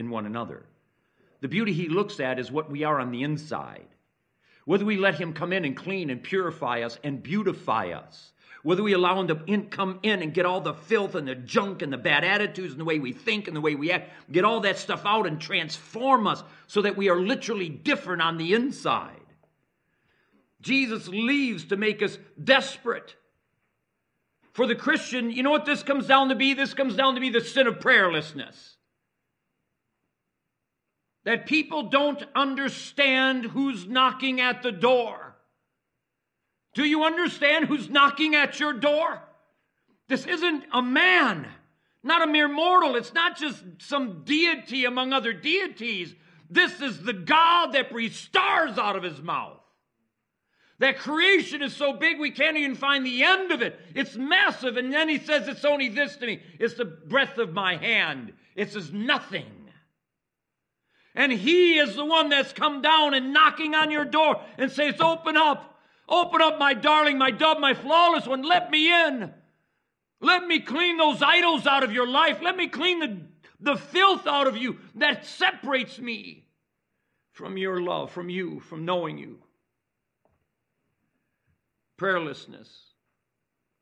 in one another. The beauty he looks at is what we are on the inside. Whether we let him come in and clean and purify us and beautify us. Whether we allow him to in, come in and get all the filth and the junk and the bad attitudes and the way we think and the way we act, get all that stuff out and transform us so that we are literally different on the inside. Jesus leaves to make us desperate. For the Christian, you know what this comes down to be? This comes down to be the sin of prayerlessness. That people don't understand who's knocking at the door. Do you understand who's knocking at your door? This isn't a man, not a mere mortal. It's not just some deity among other deities. This is the God that breathes stars out of his mouth. That creation is so big we can't even find the end of it. It's massive. And then he says, It's only this to me. It's the breath of my hand. It's as nothing. And he is the one that's come down and knocking on your door and says, Open up. Open up, my darling, my dove, my flawless one. Let me in. Let me clean those idols out of your life. Let me clean the, the filth out of you that separates me from your love, from you, from knowing you prayerlessness.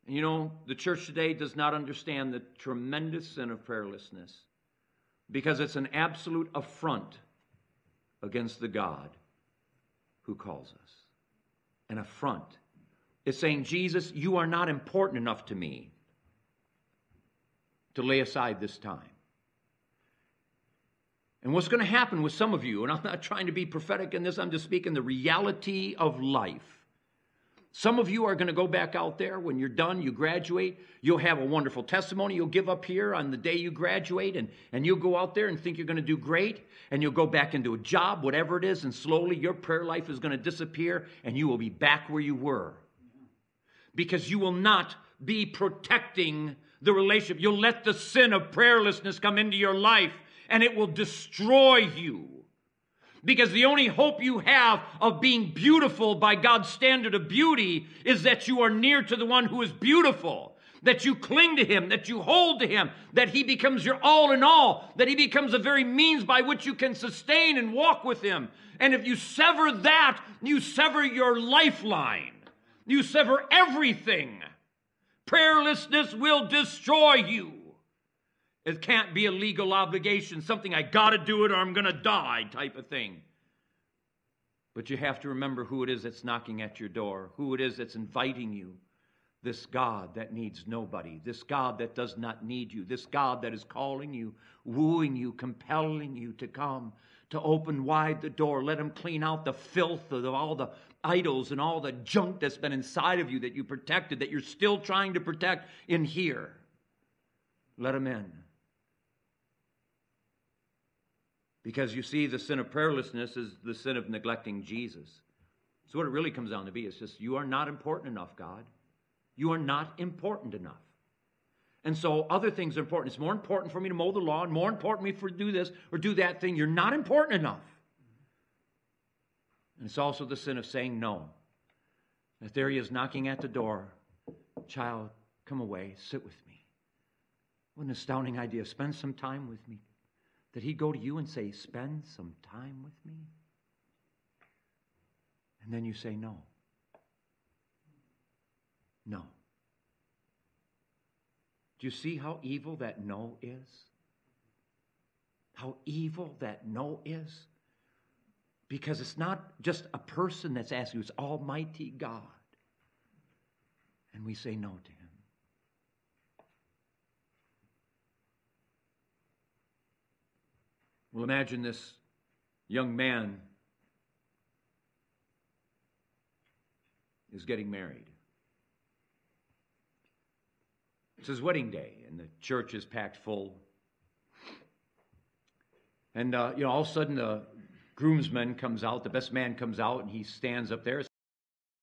You know, the church today does not understand the tremendous sin of prayerlessness because it's an absolute affront against the God who calls us. An affront. It's saying, Jesus, you are not important enough to me to lay aside this time. And what's going to happen with some of you, and I'm not trying to be prophetic in this, I'm just speaking the reality of life some of you are going to go back out there when you're done, you graduate, you'll have a wonderful testimony you'll give up here on the day you graduate, and, and you'll go out there and think you're going to do great, and you'll go back into a job, whatever it is, and slowly your prayer life is going to disappear, and you will be back where you were. Because you will not be protecting the relationship. You'll let the sin of prayerlessness come into your life, and it will destroy you. Because the only hope you have of being beautiful by God's standard of beauty is that you are near to the one who is beautiful, that you cling to him, that you hold to him, that he becomes your all in all, that he becomes the very means by which you can sustain and walk with him. And if you sever that, you sever your lifeline, you sever everything. Prayerlessness will destroy you. It can't be a legal obligation, something I got to do it or I'm going to die type of thing. But you have to remember who it is that's knocking at your door, who it is that's inviting you. This God that needs nobody, this God that does not need you, this God that is calling you, wooing you, compelling you to come, to open wide the door. Let Him clean out the filth of all the idols and all the junk that's been inside of you that you protected, that you're still trying to protect in here. Let Him in. Because you see, the sin of prayerlessness is the sin of neglecting Jesus. So, what it really comes down to be is just you are not important enough, God. You are not important enough. And so, other things are important. It's more important for me to mow the lawn, more important for me for do this or do that thing. You're not important enough. And it's also the sin of saying no. That there he is knocking at the door. Child, come away, sit with me. What an astounding idea. Spend some time with me. Did he'd go to you and say, Spend some time with me? And then you say, No. No. Do you see how evil that no is? How evil that no is? Because it's not just a person that's asking, it's Almighty God. And we say no to him. Well, imagine this young man is getting married. It's his wedding day, and the church is packed full. And, uh, you know, all of a sudden the groomsman comes out, the best man comes out, and he stands up there.